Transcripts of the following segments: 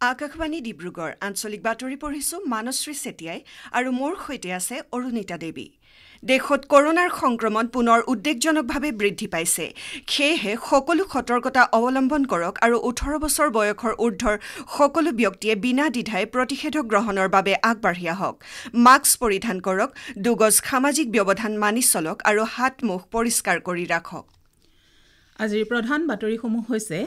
আকাশবাণী ডিব্ৰুগড় আঞ্চলিক বাতৰি পঢ়িছো মানশ্ৰী চেতিয়াই আৰু মোৰ সৈতে আছে অৰুণিতা দেৱী। দেশত কৰোণাৰ সংক্ৰমণ পুনৰ উদ্বেগজনকভাৱে বৃদ্ধি পাইছে। সেয়েহে সকলো সতৰ্কতা অৱলম্বন কৰক আৰু ওঠৰ বছৰ বয়সৰ ঊৰ্ধৰ সকলো ব্যক্তিয়ে বিনা দ্বিধাই প্ৰতিষেধক গ্ৰহণৰ বাবে আগবাঢ়ি আহক। মাস্ক পৰিধান কৰক দুগজ সামাজিক ব্যৱধান মানি চলক আৰু হাত মুখ পৰিষ্কাৰ কৰি ৰাখক। আজিৰ প্ৰধান বাতৰিসমূহ হৈছে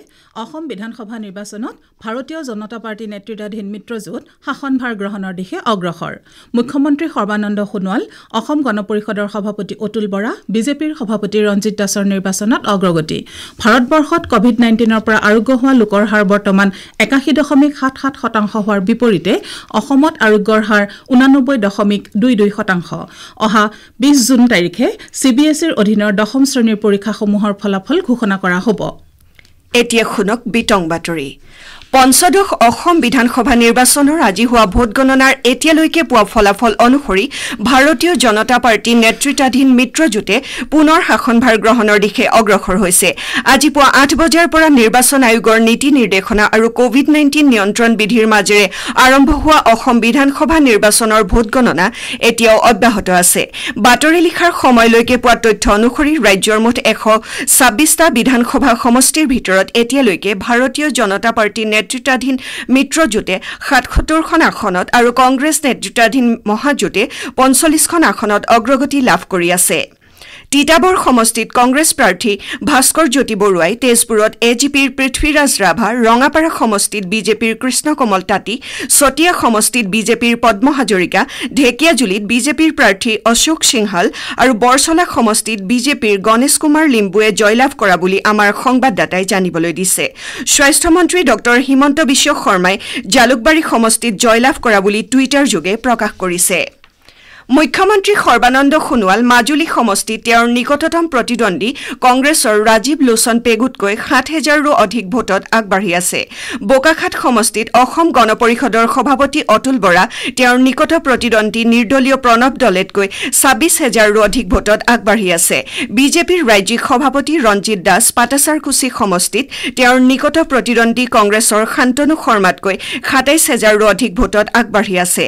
অসম বিধানসভা নিৰ্বাচনত ভাৰতীয় জনতা পাৰ্টী নেতৃত্বাধীন মিত্ৰজোঁট শাসনভাৰ গ্ৰহণৰ দিশে অগ্ৰসৰ। মুখ্যমন্ত্ৰী সৰ্বানন্দ সোণোৱাল অসম গণ পৰিষদৰ সভাপতি অতুল বৰা বিজেপিৰ সভাপতি ৰঞ্জিত দাসৰ নিৰ্বাচনত অগ্ৰগতি। ভাৰতবৰ্ষত কভিড নাইণ্টিনৰ পৰা আৰোগ্য হোৱা লোকৰ হাৰ বৰ্তমান একাশী দশমিক সাত সাত শতাংশ হোৱাৰ বিপৰীতে অসমত আৰোগ্যৰ হাৰ ঊনানব্বৈ দশমিক দুই দুই শতাংশ। অহা বিছ জুন তাৰিখে চি বি এছ ইৰ অধীনৰ দশম শ্ৰেণীৰ পৰীক্ষাসমূহৰ ফলাফল ঘোষণা ঘোষণা কৰা হ'ব। এতিয়া শুনক বিতং বাতৰি। পঞ্চদশ অসম বিধানসভা নিৰ্বাচনৰ আজি হোৱা ভোটগণনাৰ এতিয়ালৈকে পোৱা ফলাফল অনুসৰি ভাৰতীয় জনতা পাৰ্টী নেতৃত্বাধীন মিত্ৰজোঁটে পুনৰ শাসনভাৰ গ্ৰহণৰ দিশে অগ্ৰসৰ হৈছে। আজি পুৱা আঠ বজাৰ পৰা নিৰ্বাচন আয়োগৰ নীতি নিৰ্দেশনা আৰু কভিড নাইণ্টিন নিয়ন্ত্ৰণ বিধিৰ মাজেৰে আৰম্ভ হোৱা অসম বিধানসভা নিৰ্বাচনৰ ভোটগণনা এতিয়াও অব্যাহত আছে। বাতৰি লিখাৰ সময়লৈকে পোৱা তথ্য অনুসৰি ৰাজ্যৰ মুঠ এশ ছাব্বিছটা বিধানসভা সমষ্টিৰ ভিতৰত এতিয়ালৈকে ভাৰতীয় জনতা পাৰ্টী নেতৃত্বাধীন মিত্ৰজোঁটে সাতসত্তৰখন আসনত আৰু কংগ্ৰেছ নেতৃত্বাধীন মহাজোঁটে পঞ্চল্লিছখন আসনত অগ্ৰগতি লাভ কৰি আছে। তিতাবৰ সমষ্টিত কংগ্ৰেছ প্ৰাৰ্থী ভাস্কৰ জ্যোতি বৰুৱাই তেজপুৰত এ জি পিৰ পৃথ্বীৰাজ ৰাভা ৰঙাপাৰা সমষ্টিত বিজেপিৰ কৃষ্ণ কমল তাঁতী চতিয়া সমষ্টিত বিজেপিৰ পদ্ম হাজৰিকা ঢেকিয়াজুলিত বিজেপিৰ প্ৰাৰ্থী অশোক সিংহাল আৰু বৰচলা সমষ্টিত বিজেপিৰ গণেশ কুমাৰ লিম্বুৱে জয়লাভ কৰা বুলি আমাৰ সংবাদদাতাই জানিবলৈ দিছে। স্বাস্থ্যমন্ত্ৰী ডঃ হিমন্ত বিশ্ব শৰ্মাই জালুকবাৰী সমষ্টিত জয়লাভ কৰা বুলি টুইটাৰযোগে প্ৰকাশ কৰিছে। মুখ্যমন্ত্ৰী সৰ্বানন্দ সোণোৱাল মাজুলী সমষ্টিত তেওঁৰ নিকটতম প্ৰতিদ্বন্দ্বী কংগ্ৰেছৰ ৰাজীৱ লোচন পেগুতকৈ সাত হেজাৰৰো অধিক ভোটত আগবাঢ়ি আছে। বোকাখাট সমষ্টিত অসম গণ পৰিষদৰ সভাপতি অতুল বৰা তেওঁৰ নিকট প্ৰতিদ্বন্দ্বী নিৰ্দলীয় প্ৰণৱ দলেতকৈ ছাব্বিছ হেজাৰৰো অধিক ভোটত আগবাঢ়ি আছে। বিজেপিৰ ৰাজ্যিক সভাপতি ৰঞ্জিত দাস পাটাচাৰকুচি সমষ্টিত তেওঁৰ নিকট প্ৰতিদ্বন্দ্বী কংগ্ৰেছৰ শান্তনু শৰ্মাতকৈ সাতাইছ হেজাৰৰো অধিক ভোটত আগবাঢ়ি আছে।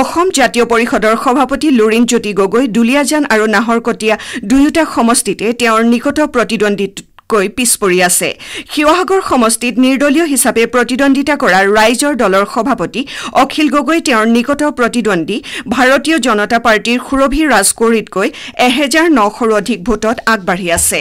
অসম জাতীয় পৰিষদৰ সভাপতি সভাপতি লুৰিণ জ্যোতি গগৈ দুলীয়াজান আৰু নাহৰকটীয়া দুয়োটা সমষ্টিতে তেওঁৰ নিকট প্ৰতিদ্বন্দ্বীকৈ পিছ পৰি আছে। শিৱসাগৰ সমষ্টিত নিৰ্দলীয় হিচাপে প্ৰতিদ্বন্দ্বিতা কৰা ৰাইজৰ দলৰ সভাপতি অখিল গগৈ তেওঁৰ নিকট প্ৰতিদ্বন্দ্বী ভাৰতীয় জনতা পাৰ্টীৰ সুৰভি ৰাজকৌৰিতকৈ এহেজাৰ নশৰো অধিক ভোটত আগবাঢ়ি আছে।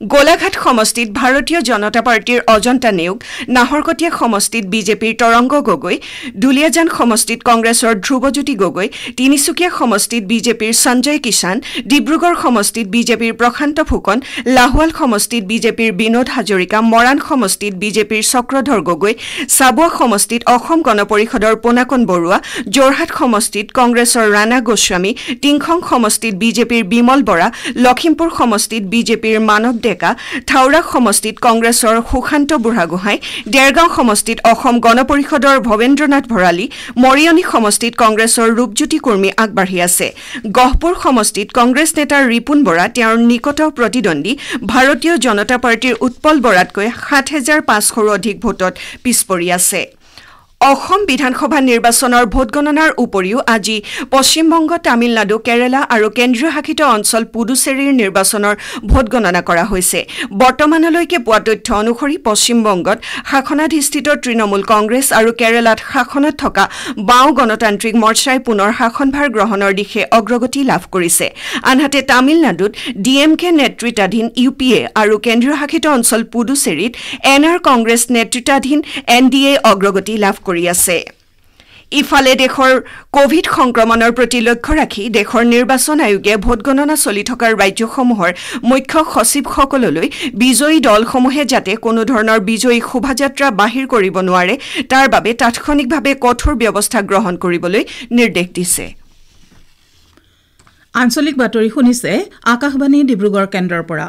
গোলাঘাট সমষ্টিত ভাৰতীয় জনতা পাৰ্টীৰ অজন্তা নেওগ নাহৰকটীয়া সমষ্টিত বিজেপিৰ তৰংগ গগৈ দুলীয়াজান সমষ্টিত কংগ্ৰেছৰ ধ্ৰুৱজ্যোতি গগৈ তিনিচুকীয়া সমষ্টিত বিজেপিৰ সঞ্জয় কিষাণ ডিব্ৰুগড় সমষ্টিত বিজেপিৰ প্ৰশান্ত ফুকন লাহোৱাল সমষ্টিত বিজেপিৰ বিনোদ হাজৰিকা মৰাণ সমষ্টিত বিজেপিৰ চক্ৰধৰ গগৈ চাবুৱা সমষ্টিত অসম গণ পৰিষদৰ পোনাকন বৰুৱা যোৰহাট সমষ্টিত কংগ্ৰেছৰ ৰাণা গোস্বামী টিংখং সমষ্টিত বিজেপিৰ বিমল বৰা লখিমপুৰ সমষ্টিত বিজেপিৰ মানৱ ডেকা থাওৰা সমষ্টিত কংগ্ৰেছৰ সুশান্ত বুঢ়াগোহাঁই ডেৰগাঁও সমষ্টিত অসম গণ পৰিষদৰ ভৱেন্দ্ৰনাথ ভৰালী মৰিয়নী সমষ্টিত কংগ্ৰেছৰ ৰূপজ্যোতি কুৰ্মী আগবাঢ়ি আছে। গহপুৰ সমষ্টিত কংগ্ৰেছ নেতা ৰিপুণ বৰা তেওঁৰ নিকট প্ৰতিদ্বন্দ্বী ভাৰতীয় জনতা পাৰ্টীৰ উৎপল বৰাতকৈ সাত হেজাৰ পাঁচশৰো অধিক ভোটত পিছ পৰি আছে। অসম বিধানসভা নিৰ্বাচনৰ ভোটগণনাৰ উপৰিও আজি পশ্চিমবংগ তামিলনাডু কেৰালা আৰু কেন্দ্ৰীয় শাসিত অঞ্চল পুডুচেৰীৰ নিৰ্বাচনৰ ভোটগণনা কৰা হৈছে। বৰ্তমানলৈকে পোৱা তথ্য অনুসৰি পশ্চিমবংগত শাসনাধিষ্ঠিত তৃণমূল কংগ্ৰেছ আৰু কেৰালাত শাসনত থকা বাওঁ গণতান্ত্ৰিক মৰ্চাই পুনৰ শাসনভাৰ গ্ৰহণৰ দিশে অগ্ৰগতি লাভ কৰিছে। আনহাতে তামিলনাডুত ডি এম কে নেতৃত্বাধীন ইউ পি এ আৰু কেন্দ্ৰীয় শাসিত অঞ্চল পুডুচেৰীত এন আৰ কংগ্ৰেছ নেতৃত্বাধীন এন ডি এ অগ্ৰগতি লাভ কৰি আছে। ইফালে দেশৰ কভিড সংক্ৰমণৰ প্ৰতি লক্ষ্য ৰাখি দেশৰ নিৰ্বাচন আয়োগে ভোটগণনা চলি থকা ৰাজ্যসমূহৰ মুখ্য সচিবসকললৈ বিজয়ী দলসমূহে যাতে কোনো ধৰণৰ বিজয়ী শোভাযাত্ৰা বাহিৰ কৰিব নোৱাৰে তাৰ বাবে তাৎক্ষণিকভাৱে কঠোৰ ব্যৱস্থা গ্ৰহণ কৰিবলৈ নিৰ্দেশ দিছে। আঞ্চলিক বাতৰি শুনিছে আকাশবাণী ডিব্ৰুগড় কেন্দ্ৰৰ পৰা।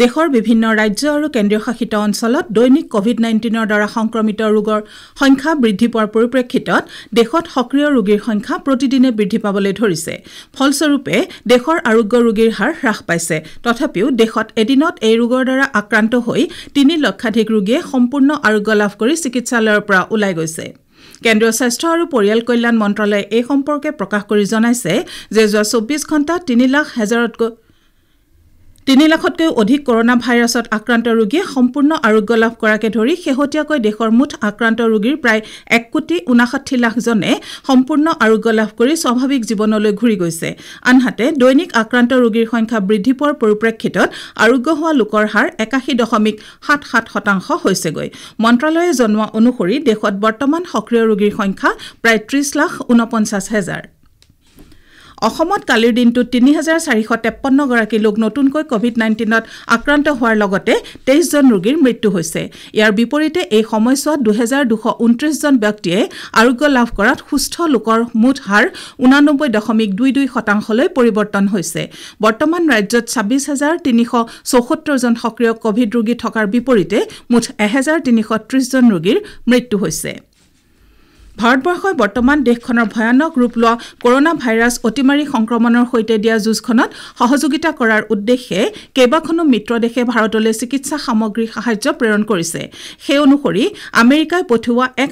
দেশৰ বিভিন্ন ৰাজ্য আৰু কেন্দ্ৰীয় শাসিত অঞ্চলত দৈনিক কভিড নাইণ্টিনৰ দ্বাৰা সংক্ৰমিত ৰোগৰ সংখ্যা বৃদ্ধি পোৱাৰ পৰিপ্ৰেক্ষিতত দেশত সক্ৰিয় ৰোগীৰ সংখ্যা প্ৰতিদিনে বৃদ্ধি পাবলৈ ধৰিছে। ফলস্বৰূপে দেশৰ আৰোগ্য ৰোগীৰ হাৰ হ্ৰাস পাইছে। তথাপিও দেশত এদিনত এই ৰোগৰ দ্বাৰা আক্ৰান্ত হৈ তিনি লক্ষাধিক ৰোগীয়ে সম্পূৰ্ণ আৰোগ্য লাভ কৰি চিকিৎসালয়ৰ পৰা ওলাই গৈছে। কেন্দ্ৰীয় স্বাস্থ্য আৰু পৰিয়াল কল্যাণ মন্ত্ৰালয়ে এই সম্পৰ্কে প্ৰকাশ কৰি জনাইছে যে যোৱা চৌব্বিছ ঘণ্টাত তিনি লাখ হেজাৰতকৈ তিনি লাখতকৈও অধিক কৰনা ভাইৰাছত আক্ৰান্ত ৰোগীয়ে সম্পূৰ্ণ আৰোগ্য লাভ কৰাকে ধৰি শেহতীয়াকৈ দেশৰ মুঠ আক্ৰান্ত ৰোগীৰ প্ৰায় এক কোটি ঊনাষাঠি লাখজনে সম্পূৰ্ণ আৰোগ্য লাভ কৰি স্বাভাৱিক জীৱনলৈ ঘূৰি গৈছে। আনহাতে দৈনিক আক্ৰান্ত ৰোগীৰ সংখ্যা বৃদ্ধি পোৱাৰ পৰিপ্ৰেক্ষিতত আৰোগ্য হোৱা লোকৰ হাৰ একাশী দশমিক সাত সাত শতাংশ হৈছেগৈ। মন্ত্ৰালয়ে জনোৱা অনুসৰি দেশত বৰ্তমান সক্ৰিয় ৰোগীৰ সংখ্যা প্ৰায় ত্ৰিছ লাখ ঊনপঞ্চাছ হেজাৰ। অসমত কালিৰ দিনটোত তিনি হাজাৰ চাৰিশ তেপন্নগৰাকী লোক নতুনকৈ কভিড নাইণ্টিনত আক্ৰান্ত হোৱাৰ লগতে তেইছজন ৰোগীৰ মৃত্যু হৈছে। ইয়াৰ বিপৰীতে এই সময়ছোৱাত দুহেজাৰ দুশ ঊনত্ৰিছজন ব্যক্তিয়ে আৰোগ্য লাভ কৰাত সুস্থ লোকৰ মুঠ হাৰ ঊনানব্বৈ দশমিক দুই দুই শতাংশলৈ পৰিৱৰ্তন হৈছে। বৰ্তমান ৰাজ্যত ছাব্বিছ হাজাৰ তিনিশ চৌসত্তৰজন সক্ৰিয় কভিড ৰোগী থকাৰ বিপৰীতে মুঠ এহেজাৰ তিনিশ ত্ৰিছজন ৰোগীৰ মৃত্যু হৈছে। ভাৰতবৰ্ষই বৰ্তমান দেশখনৰ ভয়ানক ৰূপ লোৱা কৰনা ভাইৰাছ অতিমাৰী সংক্ৰমণৰ সৈতে দিয়া যুঁজখনত সহযোগিতা কৰাৰ উদ্দেশ্যে কেইবাখনো মিত্ৰ দেশে ভাৰতলৈ চিকিৎসা সামগ্ৰী সাহায্য প্ৰেৰণ কৰিছে। সেই অনুসৰি আমেৰিকাই পঠিওৱা এক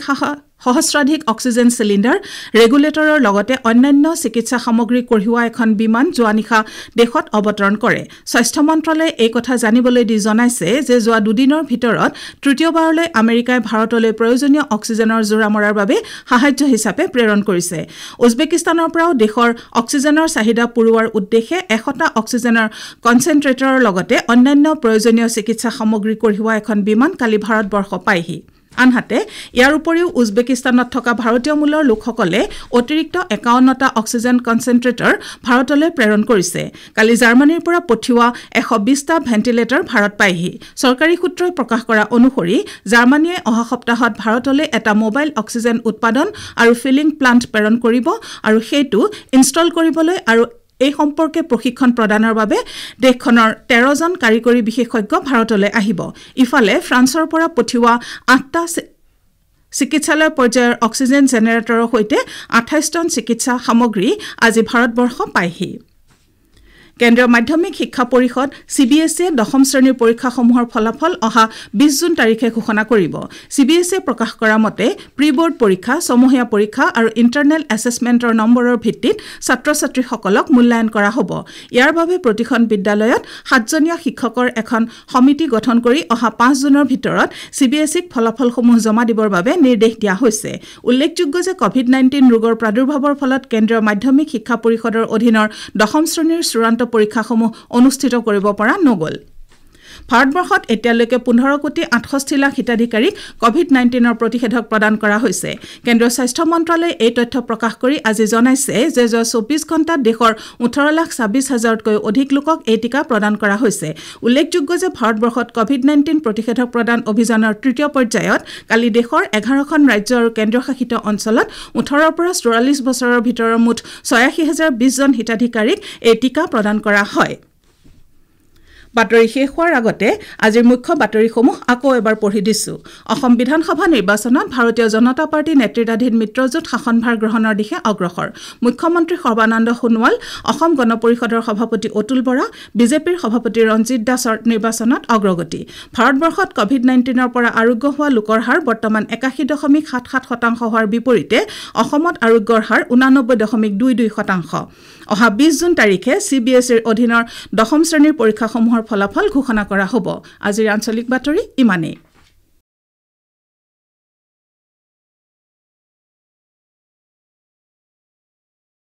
সহস্ৰাধিক অক্সিজেন চিলিণ্ডাৰ ৰেগুলেটৰৰ লগতে অন্যান্য চিকিৎসা সামগ্ৰী কঢ়িওৱা এখন বিমান যোৱা নিশা দেশত অৱতৰণ কৰে। স্বাস্থ্য মন্ত্ৰালয়ে এই কথা জানিবলৈ দি জনাইছে যে যোৱা দুদিনৰ ভিতৰত তৃতীয়বাৰলৈ আমেৰিকাই ভাৰতলৈ প্ৰয়োজনীয় অক্সিজেনৰ জোৰা মৰাৰ বাবে সাহায্য হিচাপে প্ৰেৰণ কৰিছে। উজবেকিস্তানৰ পৰাও দেশৰ অক্সিজেনৰ চাহিদা পূৰোৱাৰ উদ্দেশ্যে এশটা অক্সিজেনৰ কনচেনট্ৰেটৰৰ লগতে অন্যান্য প্ৰয়োজনীয় চিকিৎসা সামগ্ৰী কঢ়িওৱা এখন বিমান কালি ভাৰতবৰ্ষ পায়হি। আনহাতে ইয়াৰ উপৰিও উজবেকিস্তানত থকা ভাৰতীয় মূলৰ লোকসকলে অতিৰিক্ত একাৱন্নটা অক্সিজেন কনচেনট্ৰেটৰ ভাৰতলৈ প্ৰেৰণ কৰিছে। কালি জাৰ্মানীৰ পৰা পঠিওৱা এশ বিছটা ভেণ্টিলেটৰ ভাৰত পায়হি। চৰকাৰী সূত্ৰই প্ৰকাশ কৰা অনুসৰি জাৰ্মানীয়ে অহা সপ্তাহত ভাৰতলৈ এটা মোবাইল অক্সিজেন উৎপাদন আৰু ফিলিং প্লাণ্ট প্ৰেৰণ কৰিব আৰু সেইটো ইনষ্টল কৰিবলৈ আৰু এই সম্পৰ্কে প্ৰশিক্ষণ প্ৰদানৰ বাবে দেশখনৰ তেৰজন কাৰিকৰী বিশেষজ্ঞ ভাৰতলৈ আহিব। ইফালে ফ্ৰান্সৰ পৰা পঠিওৱা আঠটা চিকিৎসালয় পৰ্যায়ৰ অক্সিজেন জেনেৰেটৰৰ সৈতে আঠাইছ টন চিকিৎসা সামগ্ৰী আজি ভাৰতবৰ্ষ পায়হি। কেন্দ্ৰীয় মাধ্যমিক শিক্ষা পৰিষদ চি বি এছ ইয়ে দশম শ্ৰেণীৰ পৰীক্ষাসমূহৰ ফলাফল অহা বিছ জুন তাৰিখে ঘোষণা কৰিব। চি বি এছ ইয়ে প্ৰকাশ কৰা মতে প্ৰি বৰ্ড পৰীক্ষা ছমহীয়া পৰীক্ষা আৰু ইণ্টাৰনেল এছেছমেণ্টৰ নম্বৰৰ ভিত্তিত ছাত্ৰ ছাত্ৰীসকলক মূল্যায়ন কৰা হ'ব। ইয়াৰ বাবে প্ৰতিখন বিদ্যালয়ত সাতজনীয়া শিক্ষকৰ এখন সমিতি গঠন কৰি অহা পাঁচ জুনৰ ভিতৰত চি বি এছ ইক ফলাফলসমূহ জমা দিবৰ বাবে নিৰ্দেশ দিয়া হৈছে। উল্লেখযোগ্য যে কভিড নাইণ্টিন ৰোগৰ প্ৰাদুৰ্ভাৱৰ ফলত কেন্দ্ৰীয় মাধ্যমিক শিক্ষা পৰিষদৰ অধীনৰ দশম শ্ৰেণীৰ চূড়ান্ত পৰীক্ষাসমূহ অনুষ্ঠিত কৰিব পৰা নগ'ল। ভাৰতবৰ্ষত এতিয়ালৈকে পোন্ধৰ কোটি আঠষষ্ঠি লাখ হিতাধিকাৰীক কভিড নাইণ্টিনৰ প্ৰতিষেধক প্ৰদান কৰা হৈছে। কেন্দ্ৰীয় স্বাস্থ্য মন্ত্ৰালয়ে এই তথ্য প্ৰকাশ কৰি আজি জনাইছে যে যোৱা চৌব্বিছ ঘণ্টাত দেশৰ ওঠৰ লাখ ছাব্বিছ হাজাৰতকৈ অধিক লোকক এই টীকা প্ৰদান কৰা হৈছে। উল্লেখযোগ্য যে ভাৰতবৰ্ষত কভিড নাইণ্টিন প্ৰতিষেধক প্ৰদান অভিযানৰ তৃতীয় পৰ্যায়ত কালি দেশৰ এঘাৰখন ৰাজ্য আৰু কেন্দ্ৰীয় শাসিত অঞ্চলত ওঠৰৰ পৰা চৌৰাল্লিছ বছৰৰ ভিতৰৰ মুঠ ছয়াশী হাজাৰ বিছজন হিতাধিকাৰীক এই টীকা প্ৰদান কৰা হয়। বাতৰি শেষ হোৱাৰ আগতে আজিৰ মুখ্য বাতৰিসমূহ আকৌ এবাৰ পঢ়ি দিছো। অসম বিধানসভা নিৰ্বাচনত ভাৰতীয় জনতা পাৰ্টী নেতৃত্বাধীন মিত্ৰজোঁট শাসনভাৰ গ্ৰহণৰ দিশে অগ্ৰসৰ। মুখ্যমন্ত্ৰী সৰ্বানন্দ সোণোৱাল অসম গণ পৰিষদৰ সভাপতি অতুল বৰা বিজেপিৰ সভাপতি ৰঞ্জিত দাসৰ নিৰ্বাচনত অগ্ৰগতি। ভাৰতবৰ্ষত কভিড নাইণ্টিনৰ পৰা আৰোগ্য হোৱা লোকৰ হাৰ বৰ্তমান একাশী দশমিক সাত সাত শতাংশ হোৱাৰ বিপৰীতে অসমত আৰোগ্যৰ হাৰ ঊনানব্বৈ দশমিক দুই দুই শতাংশ। অহা বিছ জুন তাৰিখে চি বি এছ ইৰ অধীনৰ দশম শ্ৰেণীৰ পৰীক্ষাসমূহৰ ফলাফল ঘোষণা কৰা হ'ব। আজিৰ আঞ্চলিক বাতৰি ইমানেই।